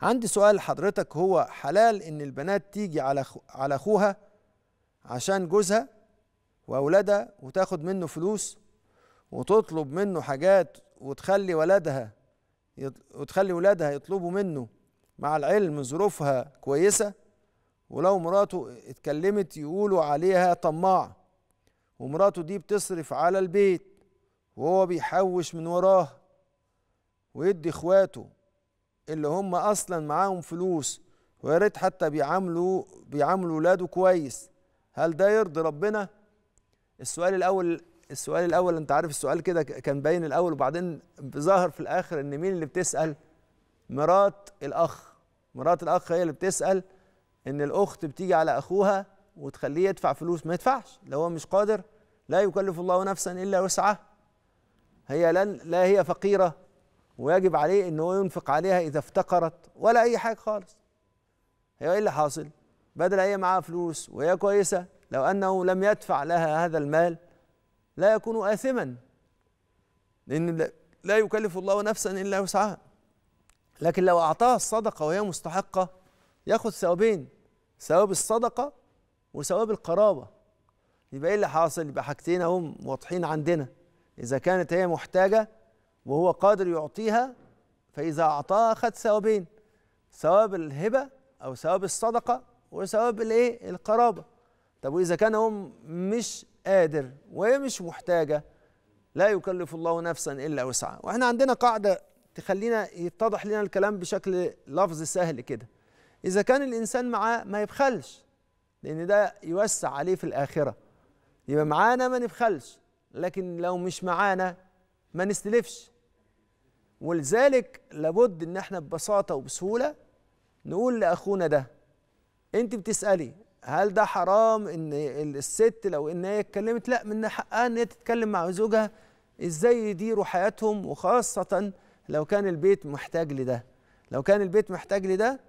عندي سؤال لحضرتك هو حلال إن البنات تيجي على على أخوها عشان جوزها وأولادها وتاخد منه فلوس وتطلب منه حاجات وتخلي ولدها وتخلي ولادها يطلبوا منه مع العلم ظروفها كويسة ولو مراته اتكلمت يقولوا عليها طماع ومراته دي بتصرف على البيت وهو بيحوش من وراه ويدي إخواته اللي هم أصلا معاهم فلوس ويا ريت حتى بيعاملوا بيعاملوا ولاده كويس. هل ده يرضي ربنا؟ السؤال الأول السؤال الأول أنت عارف السؤال كده كان باين الأول وبعدين ظهر في الآخر إن مين اللي بتسأل؟ مرات الأخ. مرات الأخ هي اللي بتسأل إن الأخت بتيجي على أخوها وتخليه يدفع فلوس. ما يدفعش. لو هو مش قادر لا يكلف الله نفسا إلا وسعها. هي لن لا هي فقيرة. ويجب عليه ان هو ينفق عليها إذا افتقرت ولا أي حاجة خالص. هي إيه اللي حاصل؟ بدل هي معاها فلوس وهي كويسة لو أنه لم يدفع لها هذا المال لا يكون آثما. لأن لا- يكلف الله نفسا إلا وسعها. لكن لو أعطاها الصدقة وهي مستحقة ياخد ثوابين ثواب الصدقة وثواب القرابة. يبقى إيه اللي حاصل؟ يبقى حاجتين هم واضحين عندنا. إذا كانت هي محتاجة وهو قادر يعطيها فإذا أعطاها خد ثوابين ثواب الهبة أو ثواب الصدقة وثواب الإيه؟ القرابة. طب وإذا كان هو مش قادر وهي مش محتاجة لا يكلف الله نفسا إلا وسعها. وإحنا عندنا قاعدة تخلينا يتضح لنا الكلام بشكل لفظ سهل كده. إذا كان الإنسان معاه ما يبخلش لأن ده يوسع عليه في الآخرة. يبقى معانا ما نبخلش لكن لو مش معانا ما نستلفش. ولذلك لابد إن إحنا ببساطة وبسهولة نقول لأخونا ده أنت بتسألي هل ده حرام إن الست لو إن هي اتكلمت؟ لا من حقها إن هي تتكلم مع زوجها إزاي يديروا حياتهم وخاصة لو كان البيت محتاج لده. لو كان البيت محتاج لده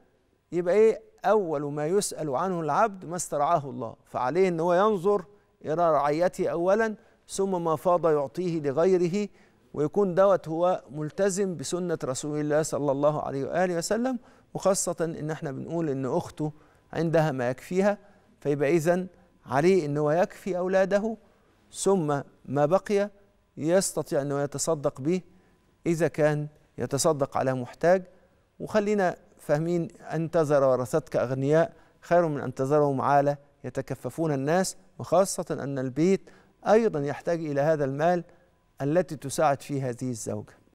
يبقى إيه؟ أول ما يسأل عنه العبد ما استرعاه الله. فعليه إن هو ينظر إلى رعيته اولا ثم ما فاض يعطيه لغيره ويكون دوت هو ملتزم بسنة رسول الله صلى الله عليه وآله وسلم وخاصة إن إحنا بنقول إن أخته عندها ما يكفيها فيبقى اذا عليه إن هو يكفي أولاده ثم ما بقي يستطيع انه يتصدق به إذا كان يتصدق على محتاج. وخلينا فاهمين أن تذر ورثتك أغنياء خير من أن تذرهم عالة يتكففون الناس وخاصة أن البيت أيضا يحتاج إلى هذا المال التي تساعد فيه هذه الزوجة.